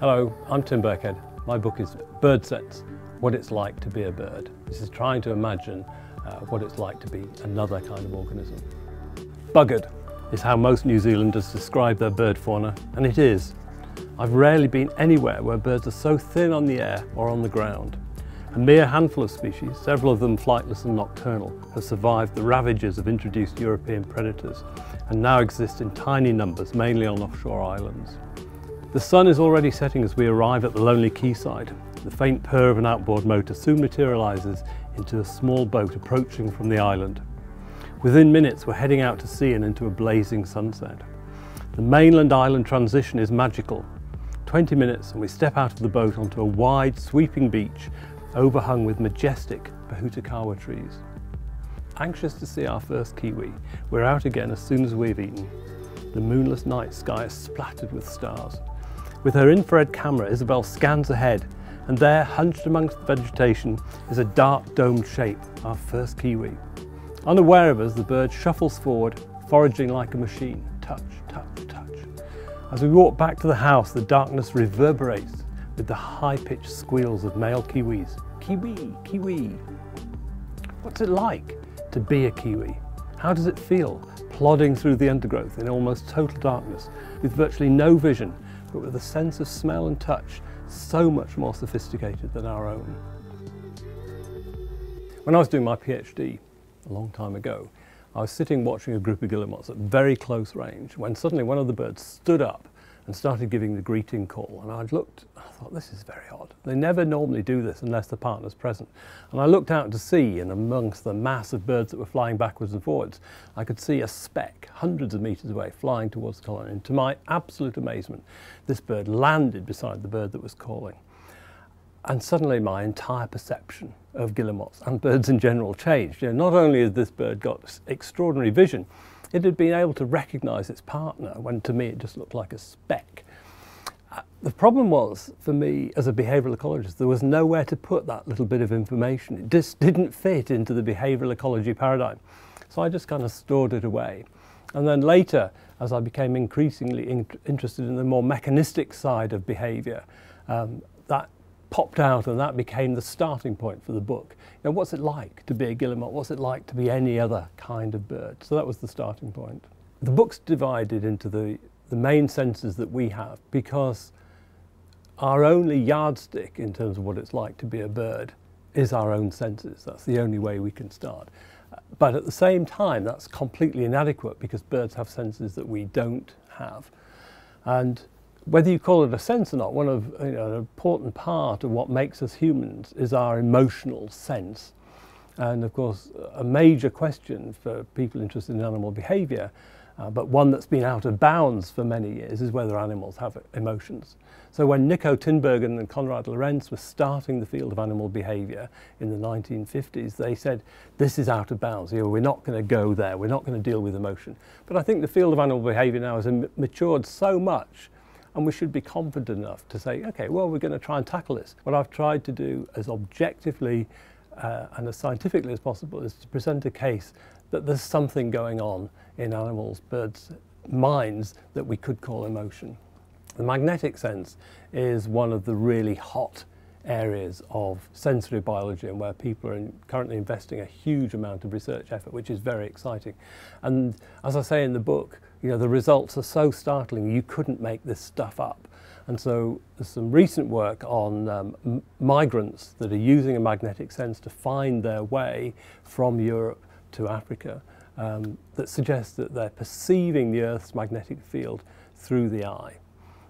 Hello, I'm Tim Birkhead. My book is Bird Sense, What It's Like to Be a Bird. This is trying to imagine uh, what it's like to be another kind of organism. Buggered is how most New Zealanders describe their bird fauna, and it is. I've rarely been anywhere where birds are so thin on the air or on the ground. A mere handful of species, several of them flightless and nocturnal, have survived the ravages of introduced European predators and now exist in tiny numbers, mainly on offshore islands. The sun is already setting as we arrive at the lonely quayside. The faint purr of an outboard motor soon materialises into a small boat approaching from the island. Within minutes we're heading out to sea and into a blazing sunset. The mainland island transition is magical. 20 minutes and we step out of the boat onto a wide sweeping beach overhung with majestic Pohutukawa trees. Anxious to see our first kiwi, we're out again as soon as we've eaten. The moonless night sky is splattered with stars. With her infrared camera, Isabel scans ahead, and there, hunched amongst the vegetation, is a dark domed shape, our first kiwi. Unaware of us, the bird shuffles forward, foraging like a machine. Touch, touch, touch. As we walk back to the house, the darkness reverberates with the high-pitched squeals of male kiwis. Kiwi, kiwi. What's it like to be a kiwi? How does it feel plodding through the undergrowth in almost total darkness with virtually no vision but with a sense of smell and touch so much more sophisticated than our own. When I was doing my PhD a long time ago, I was sitting watching a group of guillemots at very close range when suddenly one of the birds stood up and started giving the greeting call. And I looked, I thought, this is very odd. They never normally do this unless the partner's present. And I looked out to sea, and amongst the mass of birds that were flying backwards and forwards, I could see a speck hundreds of meters away flying towards the colony. And to my absolute amazement, this bird landed beside the bird that was calling. And suddenly my entire perception of guillemots and birds in general changed. You know, not only has this bird got extraordinary vision, it had been able to recognize its partner when to me it just looked like a speck. Uh, the problem was, for me as a behavioural ecologist, there was nowhere to put that little bit of information. It just didn't fit into the behavioural ecology paradigm. So I just kind of stored it away. And then later, as I became increasingly in interested in the more mechanistic side of behaviour, um, that popped out and that became the starting point for the book. You know, what's it like to be a guillemot? What's it like to be any other kind of bird? So that was the starting point. The book's divided into the, the main senses that we have because our only yardstick in terms of what it's like to be a bird is our own senses. That's the only way we can start. But at the same time, that's completely inadequate because birds have senses that we don't have. And whether you call it a sense or not, one of you know, an important part of what makes us humans is our emotional sense. And of course, a major question for people interested in animal behavior, uh, but one that's been out of bounds for many years, is whether animals have emotions. So when Niko Tinbergen and Konrad Lorenz were starting the field of animal behavior in the 1950s, they said, this is out of bounds. You know, we're not going to go there. We're not going to deal with emotion. But I think the field of animal behavior now has matured so much and we should be confident enough to say, okay, well, we're going to try and tackle this. What I've tried to do as objectively uh, and as scientifically as possible is to present a case that there's something going on in animals, birds' minds that we could call emotion. The magnetic sense is one of the really hot areas of sensory biology and where people are in, currently investing a huge amount of research effort, which is very exciting. And as I say in the book, you know, the results are so startling, you couldn't make this stuff up. And so there's some recent work on um, migrants that are using a magnetic sense to find their way from Europe to Africa um, that suggests that they're perceiving the Earth's magnetic field through the eye.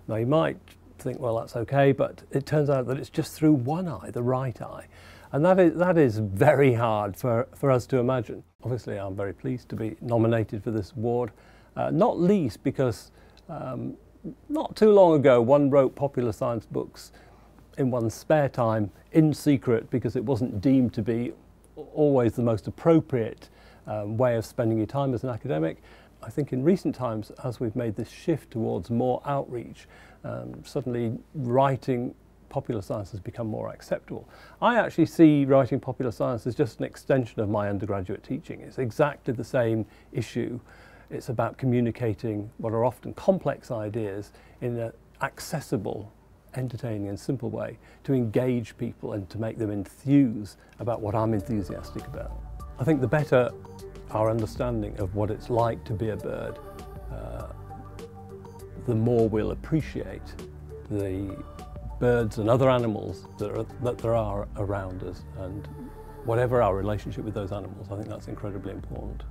Now you might think, well, that's okay, but it turns out that it's just through one eye, the right eye. And that is, that is very hard for, for us to imagine. Obviously, I'm very pleased to be nominated for this award, uh, not least because um, not too long ago, one wrote popular science books in one's spare time in secret because it wasn't deemed to be always the most appropriate um, way of spending your time as an academic. I think in recent times, as we've made this shift towards more outreach, um, suddenly writing popular science has become more acceptable. I actually see writing popular science as just an extension of my undergraduate teaching. It's exactly the same issue. It's about communicating what are often complex ideas in an accessible entertaining and simple way to engage people and to make them enthuse about what I'm enthusiastic about. I think the better our understanding of what it's like to be a bird, uh, the more we'll appreciate the birds and other animals that, are, that there are around us and whatever our relationship with those animals, I think that's incredibly important.